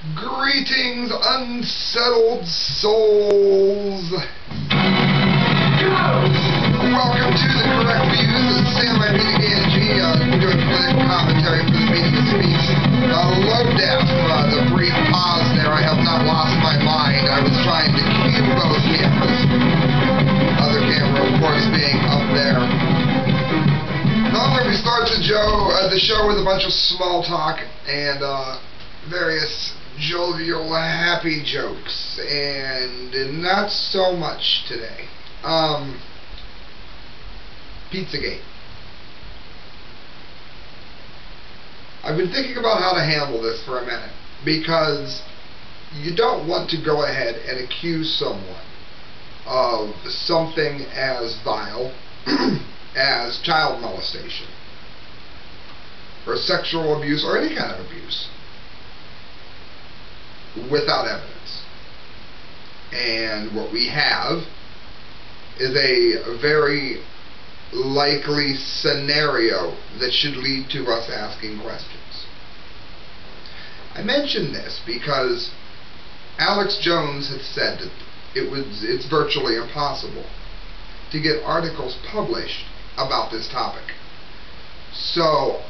Greetings, unsettled souls. Welcome to the correct views of Sam I G, uh, doing political commentary for the Media Speaks. Uh, low def, uh, the brief pause there, I have not lost my mind. I was trying to cue those cameras. Other camera, of course, being up there. Normally we start the, Joe, uh, the show with a bunch of small talk and uh, various jovial, happy jokes, and not so much today. Um, Pizzagate. I've been thinking about how to handle this for a minute because you don't want to go ahead and accuse someone of something as vile as child molestation or sexual abuse or any kind of abuse without evidence. And what we have is a very likely scenario that should lead to us asking questions. I mention this because Alex Jones had said that it was it's virtually impossible to get articles published about this topic. So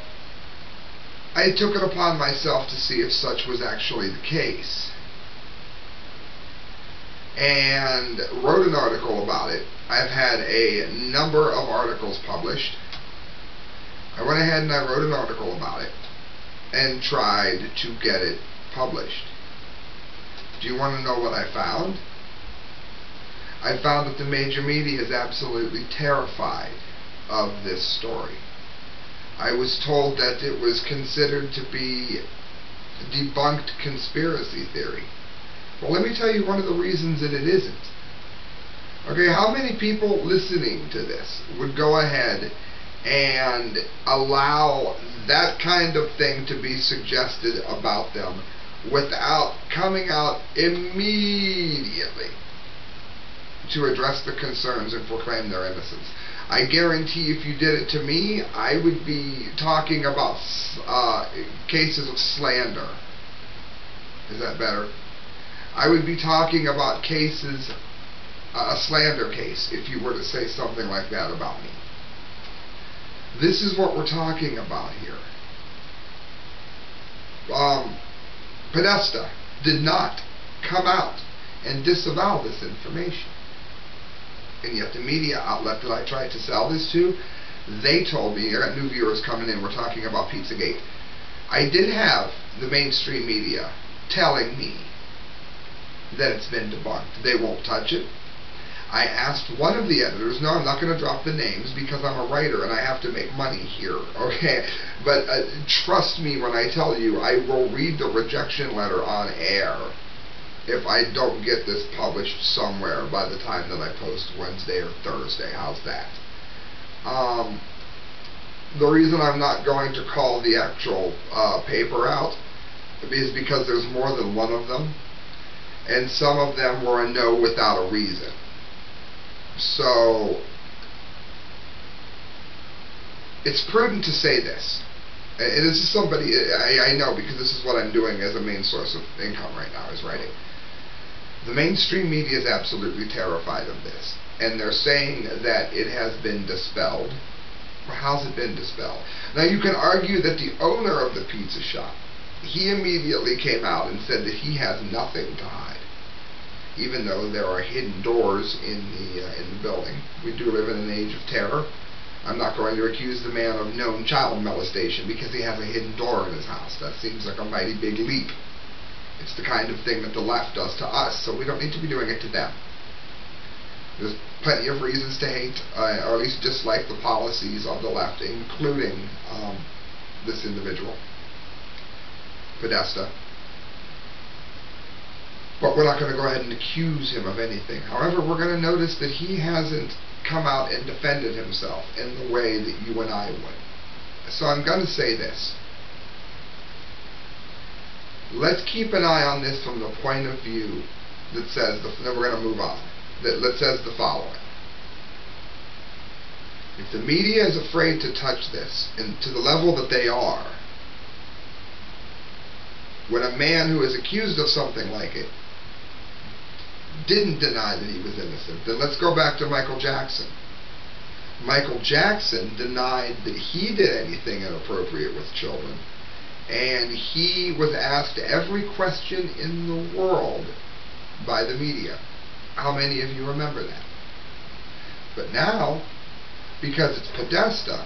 I took it upon myself to see if such was actually the case. And wrote an article about it. I've had a number of articles published. I went ahead and I wrote an article about it and tried to get it published. Do you want to know what I found? I found that the major media is absolutely terrified of this story. I was told that it was considered to be debunked conspiracy theory. Well, let me tell you one of the reasons that it isn't. Okay, how many people listening to this would go ahead and allow that kind of thing to be suggested about them without coming out immediately to address the concerns and proclaim their innocence? I guarantee if you did it to me, I would be talking about uh, cases of slander. Is that better? I would be talking about cases, uh, a slander case, if you were to say something like that about me. This is what we're talking about here. Um, Podesta did not come out and disavow this information and yet the media outlet that I tried to sell this to, they told me, I got new viewers coming in, we're talking about Pizzagate. I did have the mainstream media telling me that it's been debunked. They won't touch it. I asked one of the editors, no, I'm not going to drop the names because I'm a writer and I have to make money here, okay? But uh, trust me when I tell you, I will read the rejection letter on air if I don't get this published somewhere by the time that I post Wednesday or Thursday. How's that? Um, the reason I'm not going to call the actual uh, paper out is because there's more than one of them, and some of them were a no without a reason. So, it's prudent to say this. And this is somebody, I, I know because this is what I'm doing as a main source of income right now, is writing. The mainstream media is absolutely terrified of this. And they're saying that it has been dispelled. How's it been dispelled? Now, you can argue that the owner of the pizza shop, he immediately came out and said that he has nothing to hide. Even though there are hidden doors in the, uh, in the building. We do live in an age of terror. I'm not going to accuse the man of known child molestation because he has a hidden door in his house. That seems like a mighty big leap. It's the kind of thing that the left does to us, so we don't need to be doing it to them. There's plenty of reasons to hate, uh, or at least dislike the policies of the left, including um, this individual, Podesta. But we're not going to go ahead and accuse him of anything. However, we're going to notice that he hasn't come out and defended himself in the way that you and I would. So I'm going to say this. Let's keep an eye on this from the point of view that says, the, then we're going to move on, that, that says the following. If the media is afraid to touch this, and to the level that they are, when a man who is accused of something like it didn't deny that he was innocent, then let's go back to Michael Jackson. Michael Jackson denied that he did anything inappropriate with children, and he was asked every question in the world by the media. How many of you remember that? But now, because it's Podesta,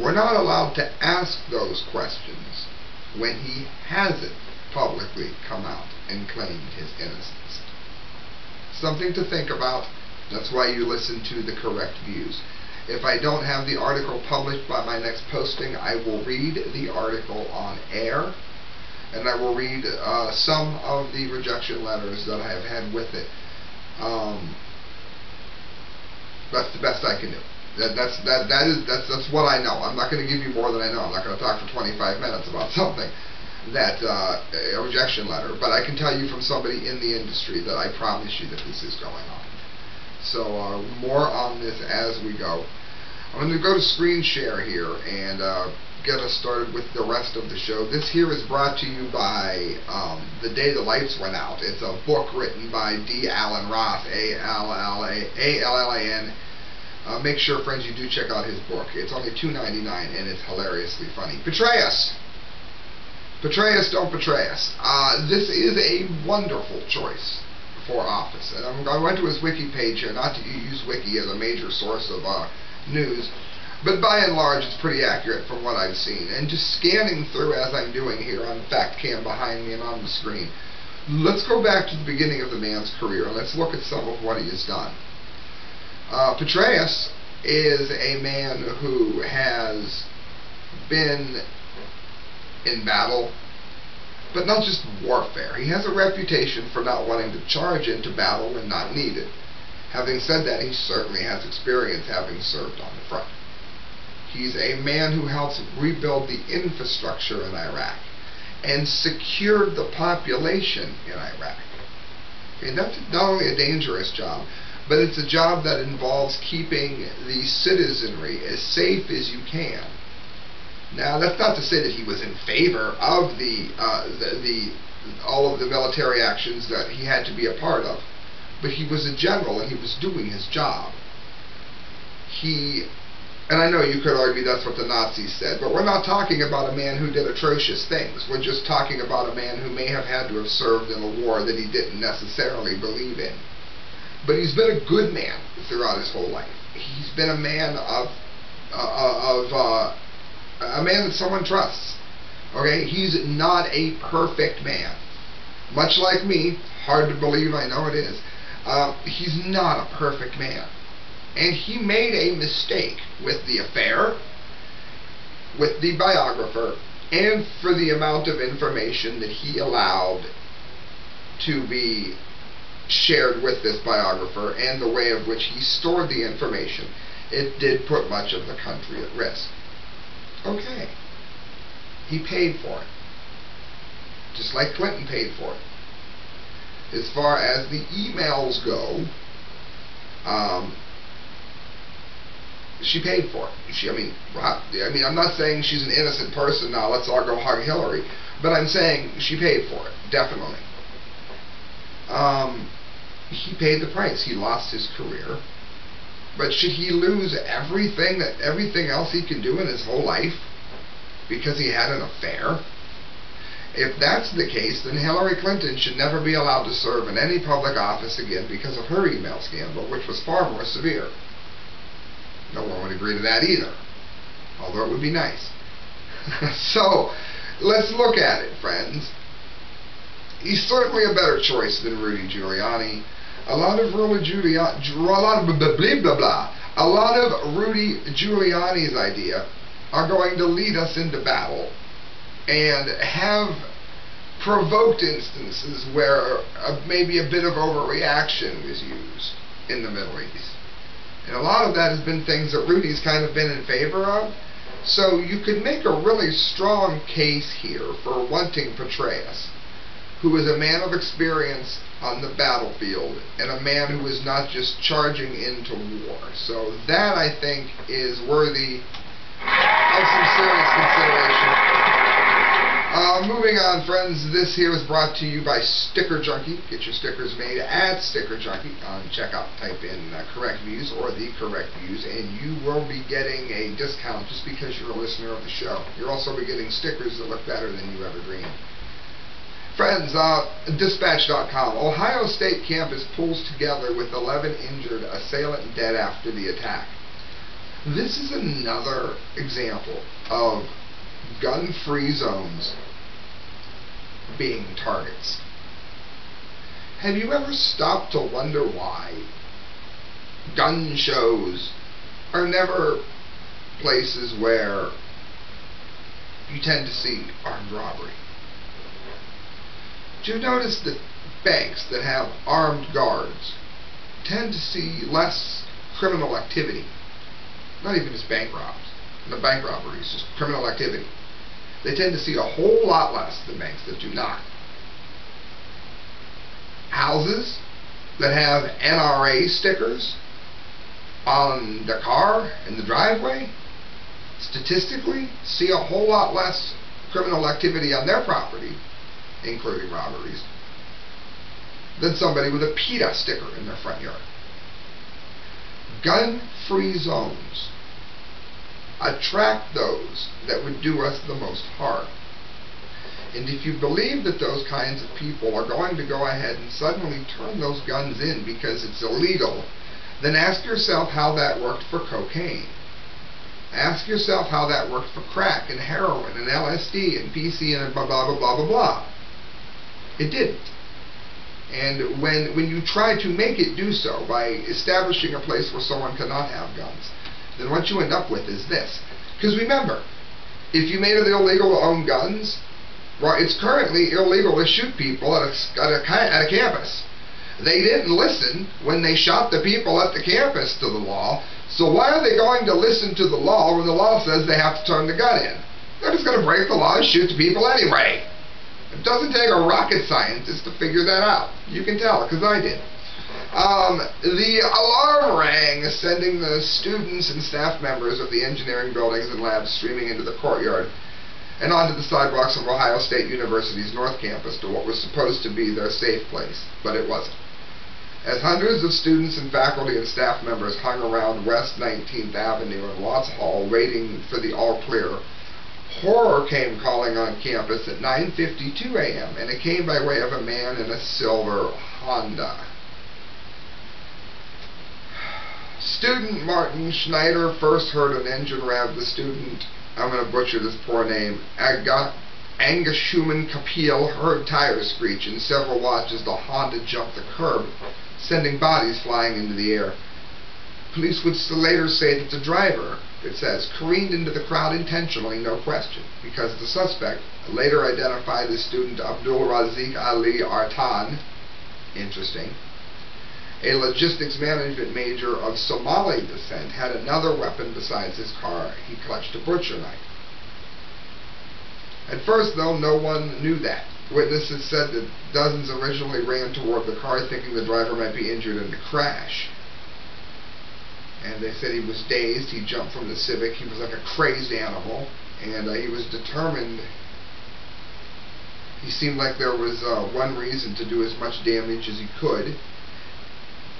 we're not allowed to ask those questions when he hasn't publicly come out and claimed his innocence. Something to think about. That's why you listen to the correct views. If I don't have the article published by my next posting, I will read the article on air, and I will read uh, some of the rejection letters that I have had with it. Um, that's the best I can do. That, that's that that is that's that's what I know. I'm not going to give you more than I know. I'm not going to talk for 25 minutes about something that uh, a rejection letter, but I can tell you from somebody in the industry that I promise you that this is going on. So uh, more on this as we go. I'm going to go to screen share here and uh, get us started with the rest of the show. This here is brought to you by um, The Day the Lights Went Out. It's a book written by D. Allan Ross, A-L-L-A-N. Uh, make sure, friends, you do check out his book. It's only $2.99 and it's hilariously funny. Betray us! Betray us, don't betray us. Uh, this is a wonderful choice for office. And I'm, i went to his wiki page here, not to use wiki as a major source of uh, news, but by and large it's pretty accurate from what I've seen. And just scanning through as I'm doing here on the fact cam behind me and on the screen, let's go back to the beginning of the man's career and let's look at some of what he has done. Uh, Petraeus is a man who has been in battle, but not just warfare. He has a reputation for not wanting to charge into battle when not needed. Having said that, he certainly has experience having served on the front. He's a man who helps rebuild the infrastructure in Iraq and secured the population in Iraq. And that's not only a dangerous job, but it's a job that involves keeping the citizenry as safe as you can. Now, that's not to say that he was in favor of the, uh, the, the all of the military actions that he had to be a part of, but he was a general and he was doing his job. He, and I know you could argue that's what the Nazis said, but we're not talking about a man who did atrocious things. We're just talking about a man who may have had to have served in a war that he didn't necessarily believe in. But he's been a good man throughout his whole life. He's been a man of uh, of uh, a man that someone trusts. Okay, he's not a perfect man. Much like me, hard to believe, I know it is. Uh, he's not a perfect man. And he made a mistake with the affair, with the biographer, and for the amount of information that he allowed to be shared with this biographer and the way of which he stored the information. It did put much of the country at risk. Okay. He paid for it. Just like Clinton paid for it. As far as the emails go, um, she paid for it. She, I mean, I mean, I'm not saying she's an innocent person now. Let's all go hug Hillary, but I'm saying she paid for it, definitely. Um, he paid the price. He lost his career. But should he lose everything that everything else he can do in his whole life because he had an affair? If that's the case, then Hillary Clinton should never be allowed to serve in any public office again because of her email scandal, which was far more severe. No one would agree to that either, although it would be nice. so, let's look at it, friends. He's certainly a better choice than Rudy Giuliani a lot of Rudy Giuliani, a lot of blah, blah, blah, blah, a lot of Rudy Giuliani's idea are going to lead us into battle and have provoked instances where a, maybe a bit of overreaction was used in the Middle East. And a lot of that has been things that Rudy's kind of been in favor of. So you could make a really strong case here for wanting Petraeus, who is a man of experience on the battlefield and a man who is not just charging into war. So that, I think, is worthy of some serious consideration. Uh, moving on, friends, this here is brought to you by Sticker Junkie. Get your stickers made at Sticker Junkie. On checkout, type in uh, correct views or the correct views, and you will be getting a discount just because you're a listener of the show. You'll also be getting stickers that look better than you ever dreamed. Friends, uh, Dispatch.com. Ohio State campus pulls together with 11 injured, assailant dead after the attack. This is another example of gun-free zones being targets. Have you ever stopped to wonder why gun shows are never places where you tend to see armed robbery? Do you notice that banks that have armed guards tend to see less criminal activity? Not even just bank robs. The bank robberies, just criminal activity they tend to see a whole lot less than banks that do not. Houses that have NRA stickers on the car in the driveway statistically see a whole lot less criminal activity on their property, including robberies, than somebody with a PETA sticker in their front yard. Gun-free zones attract those that would do us the most harm. And if you believe that those kinds of people are going to go ahead and suddenly turn those guns in because it's illegal, then ask yourself how that worked for cocaine. Ask yourself how that worked for crack and heroin and LSD and PC and blah blah blah blah blah blah. It didn't. And when when you try to make it do so by establishing a place where someone cannot have guns, then what you end up with is this. Because remember, if you made it illegal to own guns, well, it's currently illegal to shoot people at a, at a, at a campus. They didn't listen when they shot the people at the campus to the law, so why are they going to listen to the law when the law says they have to turn the gun in? They're just going to break the law and shoot the people anyway. It doesn't take a rocket scientist to figure that out. You can tell, because I did. Um, the alarm rang, sending the students and staff members of the engineering buildings and labs streaming into the courtyard and onto the sidewalks of Ohio State University's North Campus to what was supposed to be their safe place, but it wasn't. As hundreds of students and faculty and staff members hung around West 19th Avenue and Watts Hall waiting for the all clear, horror came calling on campus at 9.52 a.m., and it came by way of a man in a silver Honda. Student Martin Schneider first heard an engine rev. The student, I'm going to butcher this poor name, Aga, Schumann Kapil heard tires screech and several watches the Honda jumped the curb, sending bodies flying into the air. Police would later say that the driver, it says, careened into the crowd intentionally, no question, because the suspect, later identified as student Abdul Razik Ali Artan, interesting, a logistics management major of Somali descent, had another weapon besides his car. He clutched a butcher knife. At first, though, no one knew that. Witnesses said that dozens originally ran toward the car thinking the driver might be injured in the crash. And they said he was dazed. He jumped from the Civic. He was like a crazed animal. And uh, he was determined. He seemed like there was uh, one reason to do as much damage as he could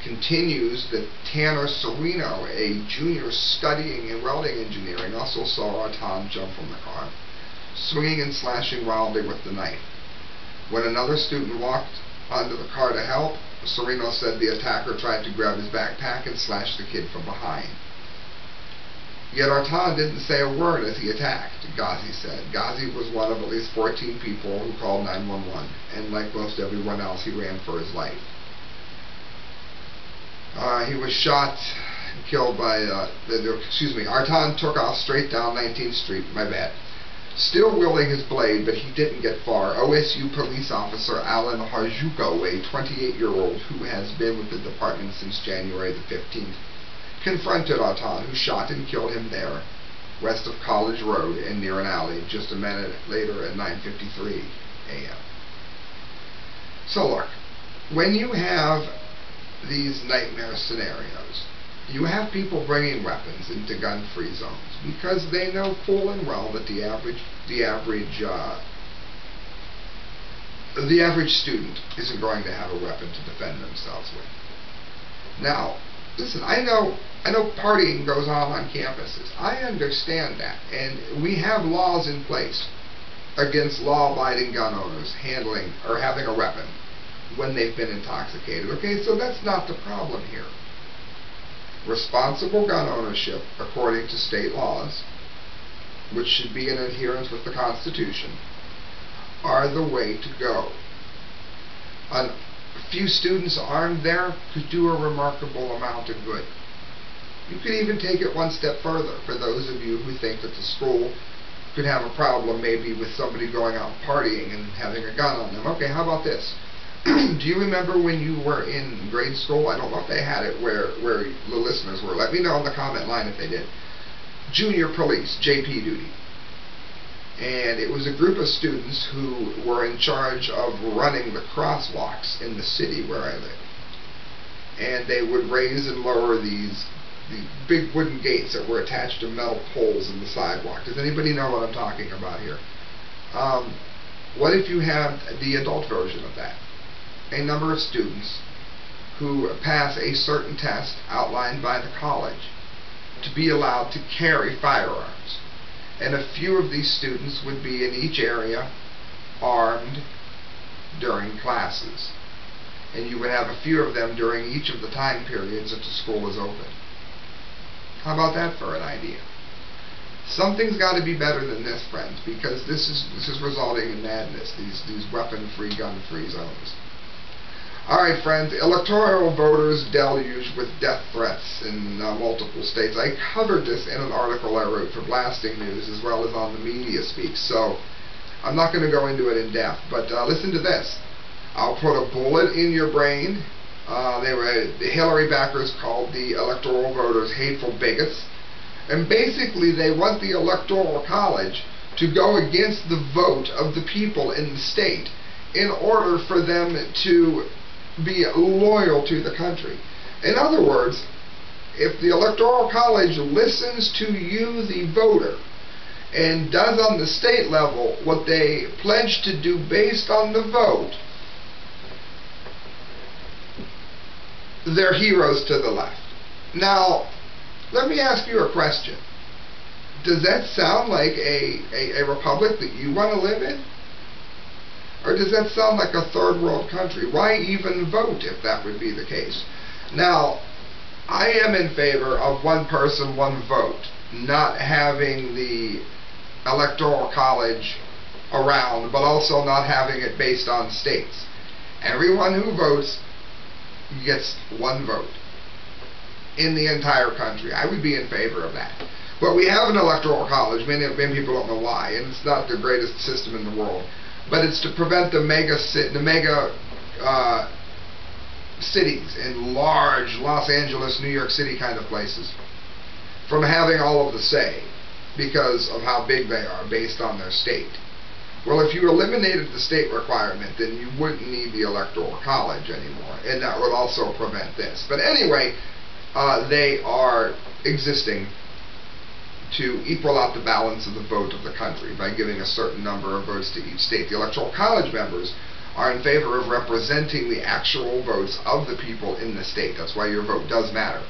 continues that Tanner Sereno, a junior studying in welding engineering, also saw Artan jump from the car, swinging and slashing wildly with the knife. When another student walked onto the car to help, Sereno said the attacker tried to grab his backpack and slash the kid from behind. Yet Artan didn't say a word as he attacked, Ghazi said. Ghazi was one of at least 14 people who called 911, and like most everyone else, he ran for his life. Uh, he was shot and killed by, uh, excuse me, Artan took off straight down 19th Street, my bad. Still wielding his blade, but he didn't get far. OSU police officer Alan Horujko, a 28-year-old who has been with the department since January the 15th, confronted Artan, who shot and killed him there, west of College Road and near an alley, just a minute later at 9.53 a.m. So look, when you have these nightmare scenarios. You have people bringing weapons into gun-free zones because they know full and well that the average the average uh, the average student isn't going to have a weapon to defend themselves with. Now, listen, I know I know partying goes on on campuses. I understand that, and we have laws in place against law-abiding gun owners handling or having a weapon when they've been intoxicated. Okay, so that's not the problem here. Responsible gun ownership, according to state laws, which should be in adherence with the Constitution, are the way to go. A few students armed there could do a remarkable amount of good. You could even take it one step further for those of you who think that the school could have a problem maybe with somebody going out partying and having a gun on them. Okay, how about this? do you remember when you were in grade school? I don't know if they had it where, where the listeners were. Let me know in the comment line if they did. Junior police, JP duty and it was a group of students who were in charge of running the crosswalks in the city where I live. And they would raise and lower these the big wooden gates that were attached to metal poles in the sidewalk. Does anybody know what I'm talking about here? Um, what if you have the adult version of that? A number of students who pass a certain test outlined by the college to be allowed to carry firearms and a few of these students would be in each area armed during classes. And you would have a few of them during each of the time periods that the school is open. How about that for an idea? Something's got to be better than this, friends, because this is this is resulting in madness. These these weapon-free, gun-free zones. Alright friends, electoral voters deluged with death threats in uh, multiple states. I covered this in an article I wrote for Blasting News as well as on the Media Speak, so I'm not going to go into it in depth, but uh, listen to this. I'll put a bullet in your brain. Uh, they were the Hillary backers called the electoral voters hateful bigots. And basically they want the electoral college to go against the vote of the people in the state in order for them to be loyal to the country. In other words, if the Electoral College listens to you, the voter, and does on the state level what they pledge to do based on the vote, they're heroes to the left. Now, let me ask you a question. Does that sound like a, a, a republic that you want to live in? Or does that sound like a third world country? Why even vote if that would be the case? Now, I am in favor of one person, one vote, not having the electoral college around, but also not having it based on states. Everyone who votes gets one vote in the entire country. I would be in favor of that. But we have an electoral college. Many, many people don't know why, and it's not the greatest system in the world but it's to prevent the mega the mega uh, cities in large Los Angeles, New York City kind of places from having all of the say because of how big they are based on their state. Well, if you eliminated the state requirement, then you wouldn't need the electoral college anymore, and that would also prevent this. But anyway, uh, they are existing to equal out the balance of the vote of the country by giving a certain number of votes to each state. The Electoral College members are in favor of representing the actual votes of the people in the state. That's why your vote does matter.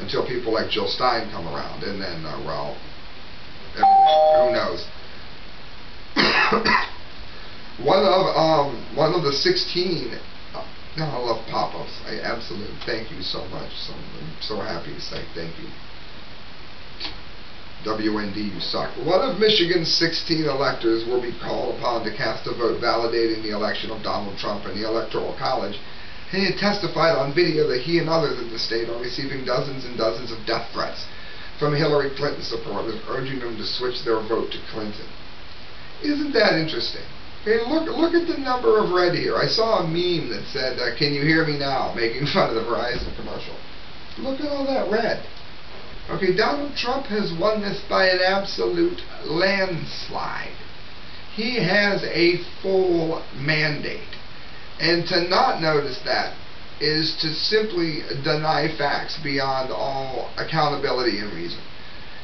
Until people like Jill Stein come around, and then, uh, well, who knows. one of um, one of the 16 uh, I love pop-ups. I absolutely thank you so much. So I'm so happy to say thank you. WND, you suck. One of Michigan's 16 electors will be called upon to cast a vote validating the election of Donald Trump in the Electoral College. He had testified on video that he and others in the state are receiving dozens and dozens of death threats from Hillary Clinton supporters urging them to switch their vote to Clinton. Isn't that interesting? Hey, look, look at the number of red here. I saw a meme that said, uh, can you hear me now, making fun of the Verizon commercial. Look at all that red. Okay, Donald Trump has won this by an absolute landslide. He has a full mandate. And to not notice that is to simply deny facts beyond all accountability and reason.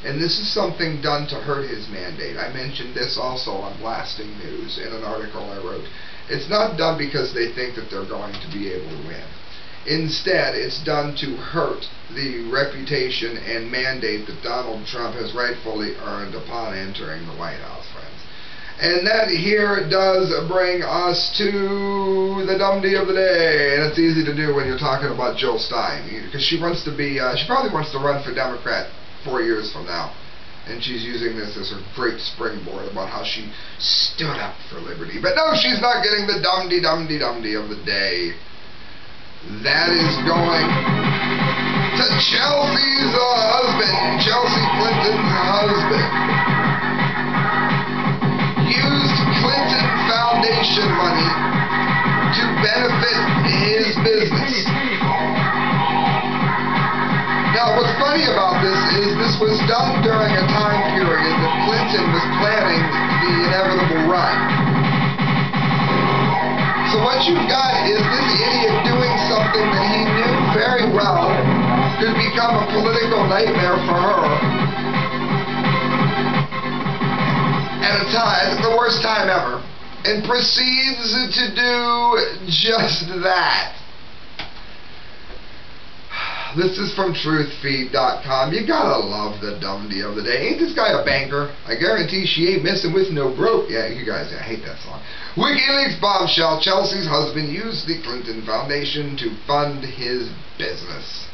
And this is something done to hurt his mandate. I mentioned this also on Blasting News in an article I wrote. It's not done because they think that they're going to be able to win. Instead, it's done to hurt the reputation and mandate that Donald Trump has rightfully earned upon entering the White House, friends. And that here does bring us to the dumpty of the day. And it's easy to do when you're talking about Jill Stein. Because she wants to be, uh, she probably wants to run for Democrat four years from now. And she's using this as her great springboard about how she stood up for liberty. But no, she's not getting the dumpty dumpty dumpty of the day. That is going to Chelsea's husband, Chelsea Clinton's husband. Used Clinton Foundation money to benefit his business. Now, what's funny about this is this was done during a time period that Clinton was planning the inevitable run. So what you've got is this idiot doing something that he knew very well could become a political nightmare for her. At a time, the worst time ever and proceeds to do just that. This is from truthfeed.com. You gotta love the dumbity of the day. Ain't this guy a banker? I guarantee she ain't messing with no broke. Yeah, you guys, I hate that song. WikiLeaks bombshell. Chelsea's husband used the Clinton Foundation to fund his business.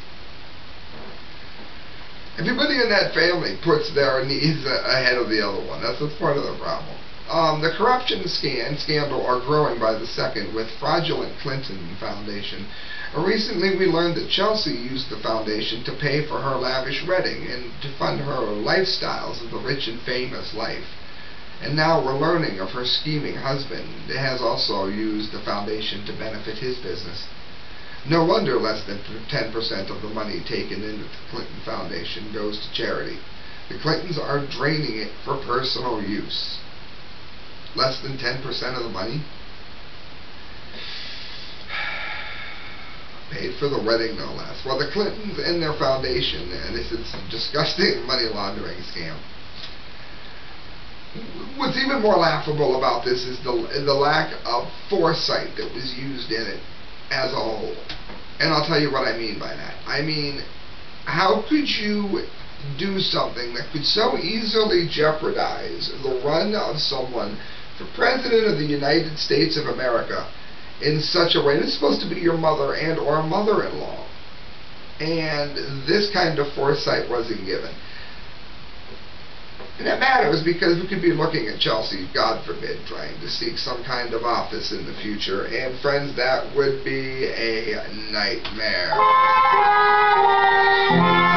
Everybody in that family puts their needs ahead of the other one. That's, that's part of the problem. Um, the corruption scan, scandal are growing by the second with fraudulent Clinton Foundation. Recently, we learned that Chelsea used the foundation to pay for her lavish wedding and to fund her lifestyles of the rich and famous life. And now we're learning of her scheming husband has also used the foundation to benefit his business. No wonder less than 10% of the money taken into the Clinton Foundation goes to charity. The Clintons are draining it for personal use less than 10% of the money. Paid for the wedding, no less. Well, the Clintons and their foundation, and this is a disgusting money laundering scam. What's even more laughable about this is the, the lack of foresight that was used in it as a whole. And I'll tell you what I mean by that. I mean, how could you do something that could so easily jeopardize the run of someone for President of the United States of America in such a way, and it's supposed to be your mother and or mother-in-law, and this kind of foresight wasn't given. And that matters because we could be looking at Chelsea, God forbid, trying to seek some kind of office in the future. And friends, that would be a nightmare.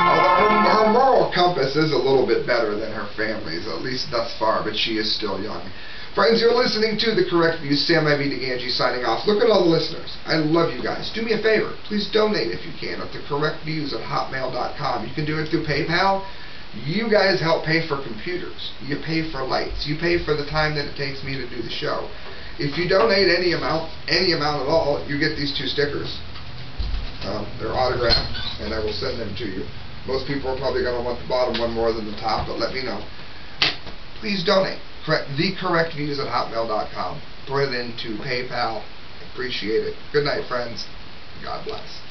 Although her, her moral compass is a little bit better than her family's, at least thus far, but she is still young. Friends, you're listening to The Correct Views. Sam Ivy Di Gangi signing off. Look at all the listeners. I love you guys. Do me a favor. Please donate if you can at thecorrectviews at hotmail.com. You can do it through PayPal. You guys help pay for computers. You pay for lights. You pay for the time that it takes me to do the show. If you donate any amount, any amount at all, you get these two stickers. Um, they're autographed, and I will send them to you. Most people are probably going to want the bottom one more than the top, but let me know. Please donate correct, thecorrectviews at hotmail.com. Throw it into PayPal. Appreciate it. Good night, friends. God bless.